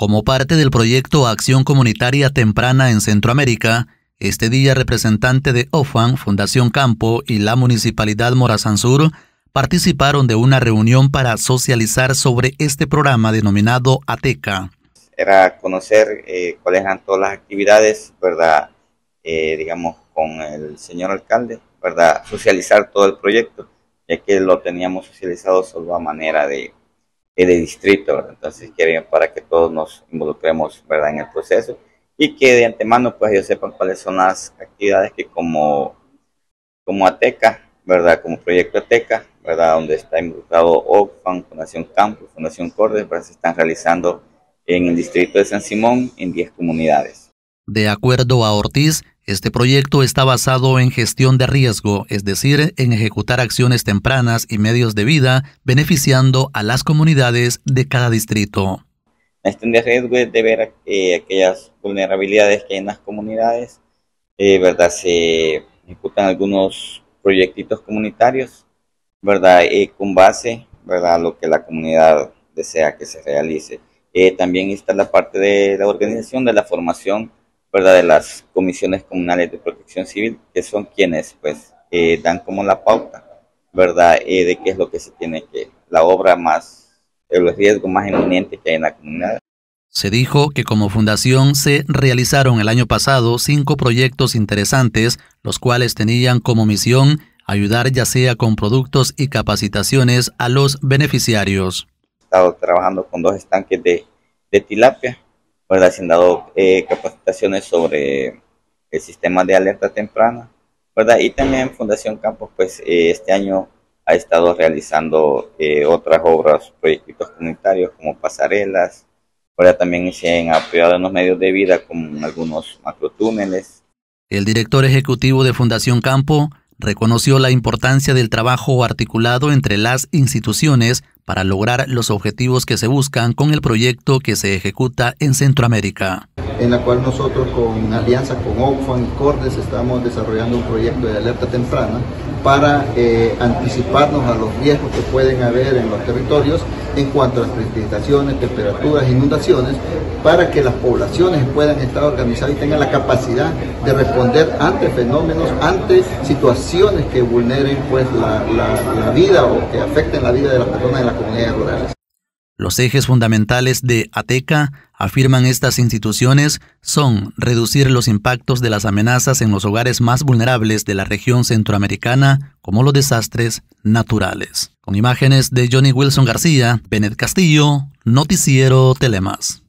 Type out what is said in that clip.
Como parte del proyecto Acción Comunitaria Temprana en Centroamérica, este día representante de OFAN, Fundación Campo y la Municipalidad Morazán Sur participaron de una reunión para socializar sobre este programa denominado ATECA. Era conocer eh, cuáles eran todas las actividades, ¿verdad? Eh, digamos, con el señor alcalde, ¿verdad? Socializar todo el proyecto, ya que lo teníamos socializado solo a manera de, de distrito, ¿verdad? Entonces querían para que todos nos involucremos, ¿verdad? En el proceso y que de antemano, pues ellos sepan cuáles son las actividades que como, como ATECA, ¿verdad? Como proyecto ATECA, ¿verdad? Donde está involucrado OFAN, Fundación Campos, Fundación Cordes, ¿verdad? Se están realizando en el distrito de San Simón en 10 comunidades. De acuerdo a Ortiz, este proyecto está basado en gestión de riesgo, es decir, en ejecutar acciones tempranas y medios de vida beneficiando a las comunidades de cada distrito. La gestión de riesgo es de ver eh, aquellas vulnerabilidades que hay en las comunidades, eh, ¿verdad? Se ejecutan algunos proyectitos comunitarios, ¿verdad? Eh, con base, ¿verdad? A lo que la comunidad desea que se realice. Eh, también está la parte de la organización, de la formación, ¿verdad? De las comisiones comunales de protección civil, que son quienes, pues, eh, dan como la pauta, ¿verdad? Eh, de qué es lo que se tiene que, la obra más, el riesgo más inminente que hay en la comunidad. Se dijo que como fundación se realizaron el año pasado cinco proyectos interesantes, los cuales tenían como misión ayudar ya sea con productos y capacitaciones a los beneficiarios estado trabajando con dos estanques de, de tilapia, ¿verdad? Se han dado eh, capacitaciones sobre el sistema de alerta temprana, ¿verdad? Y también Fundación Campos, pues eh, este año ha estado realizando eh, otras obras, proyectos comunitarios como pasarelas, ¿verdad? También se han apoyado en los medios de vida con algunos macrotúneles. El director ejecutivo de Fundación Campo reconoció la importancia del trabajo articulado entre las instituciones para lograr los objetivos que se buscan con el proyecto que se ejecuta en Centroamérica. En la cual nosotros con alianza con OFAN y Cordes estamos desarrollando un proyecto de alerta temprana para eh, anticiparnos a los riesgos que pueden haber en los territorios en cuanto a las precipitaciones, temperaturas, inundaciones, para que las poblaciones puedan estar organizadas y tengan la capacidad de responder ante fenómenos, ante situaciones que vulneren pues, la, la, vida o que afecten la vida de las personas en la comunidades rurales. Los ejes fundamentales de ATECA, afirman estas instituciones, son reducir los impactos de las amenazas en los hogares más vulnerables de la región centroamericana, como los desastres naturales. Con imágenes de Johnny Wilson García, Benet Castillo, Noticiero Telemas.